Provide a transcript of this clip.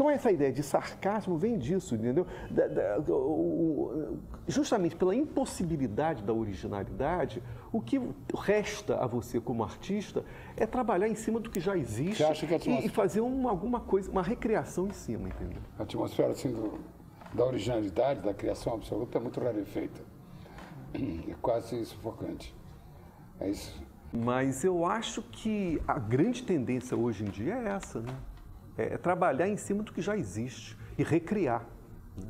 Então essa ideia de sarcasmo vem disso, entendeu? Da, da, o, justamente pela impossibilidade da originalidade, o que resta a você como artista é trabalhar em cima do que já existe que e, e, fazer uma, alguma coisa, uma recriação em cima, entendeu? A atmosfera assim do, da originalidade, da criação absoluta é muito rarefeita. É quase sufocante. É isso. Mas eu acho que a grande tendência hoje em dia é essa, né? É trabalhar em cima do que já existe e recriar. Né?